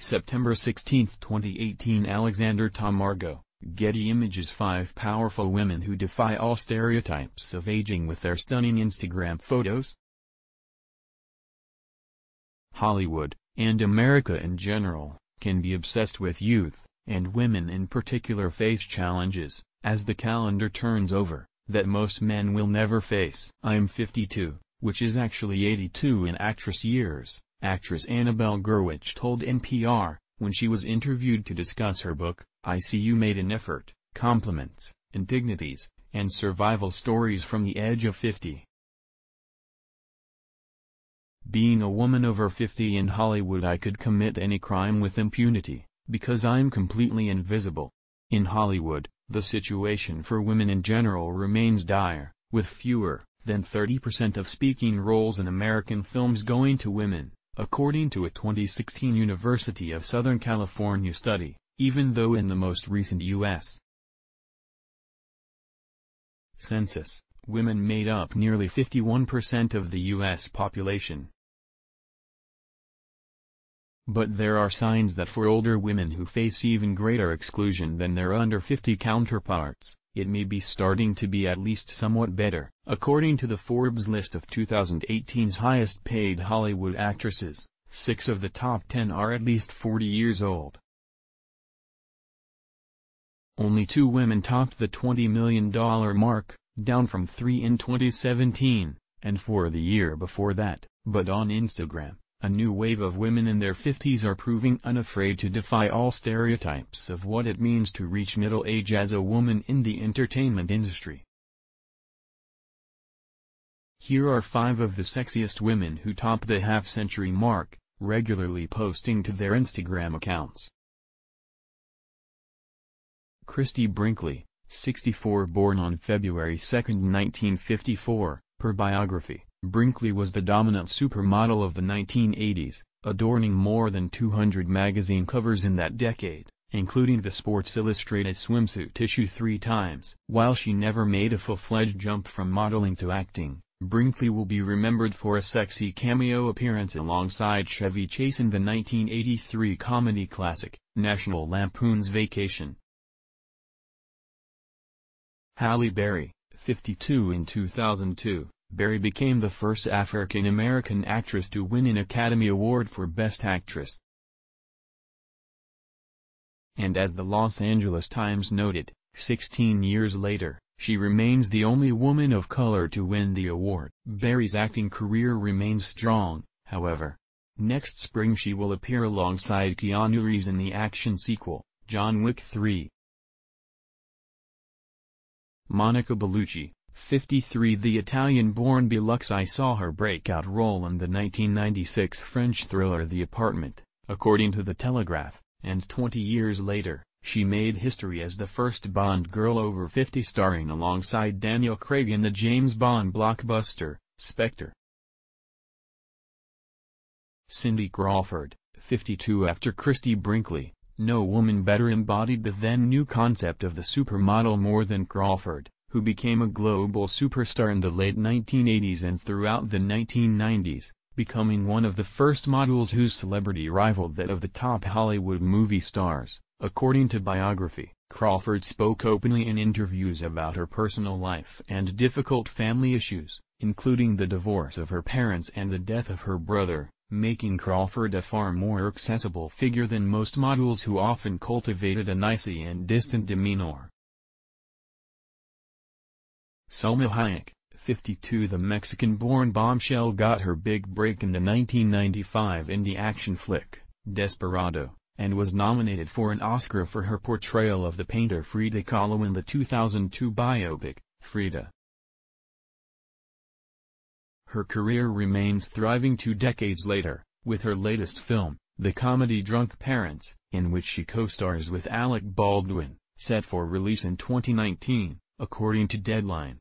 September 16, 2018 Alexander Tamargo, Getty Images Five powerful women who defy all stereotypes of aging with their stunning Instagram photos? Hollywood, and America in general, can be obsessed with youth, and women in particular face challenges, as the calendar turns over, that most men will never face. I'm 52, which is actually 82 in actress years, actress Annabelle Gurwitch told NPR, when she was interviewed to discuss her book, I See You Made an Effort, Compliments, Indignities, and Survival Stories from the Edge of 50. Being a woman over 50 in Hollywood I could commit any crime with impunity, because I'm completely invisible. In Hollywood, the situation for women in general remains dire, with fewer than 30% of speaking roles in American films going to women, according to a 2016 University of Southern California study, even though in the most recent U.S. Census, women made up nearly 51% of the U.S. population. But there are signs that for older women who face even greater exclusion than their under 50 counterparts, it may be starting to be at least somewhat better. According to the Forbes list of 2018's highest paid Hollywood actresses, six of the top 10 are at least 40 years old. Only two women topped the $20 million mark, down from three in 2017, and four the year before that, but on Instagram, a new wave of women in their 50s are proving unafraid to defy all stereotypes of what it means to reach middle age as a woman in the entertainment industry. Here are five of the sexiest women who top the half-century mark, regularly posting to their Instagram accounts. Christie Brinkley, 64 born on February 2, 1954, per biography. Brinkley was the dominant supermodel of the 1980s, adorning more than 200 magazine covers in that decade, including the Sports Illustrated swimsuit issue three times. While she never made a full-fledged jump from modeling to acting, Brinkley will be remembered for a sexy cameo appearance alongside Chevy Chase in the 1983 comedy classic, National Lampoon's Vacation. Halle Berry, 52 in 2002 Berry became the first African-American actress to win an Academy Award for Best Actress. And as the Los Angeles Times noted, 16 years later, she remains the only woman of color to win the award. Berry's acting career remains strong, however. Next spring she will appear alongside Keanu Reeves in the action sequel, John Wick 3. Monica Bellucci, 53 The Italian-born Bellucci saw her breakout role in the 1996 French thriller The Apartment, according to The Telegraph, and 20 years later, she made history as the first Bond girl over 50 starring alongside Daniel Craig in the James Bond blockbuster, Spectre. Cindy Crawford, 52 After Christie Brinkley, no woman better embodied the then-new concept of the supermodel more than Crawford who became a global superstar in the late 1980s and throughout the 1990s, becoming one of the first models whose celebrity rivaled that of the top Hollywood movie stars. According to biography, Crawford spoke openly in interviews about her personal life and difficult family issues, including the divorce of her parents and the death of her brother, making Crawford a far more accessible figure than most models who often cultivated an icy and distant demeanor. Salma Hayek, 52 The Mexican-born bombshell got her big break in the 1995 indie action flick, Desperado, and was nominated for an Oscar for her portrayal of the painter Frida Kahlo in the 2002 biopic, Frida. Her career remains thriving two decades later, with her latest film, the comedy Drunk Parents, in which she co-stars with Alec Baldwin, set for release in 2019 according to Deadline.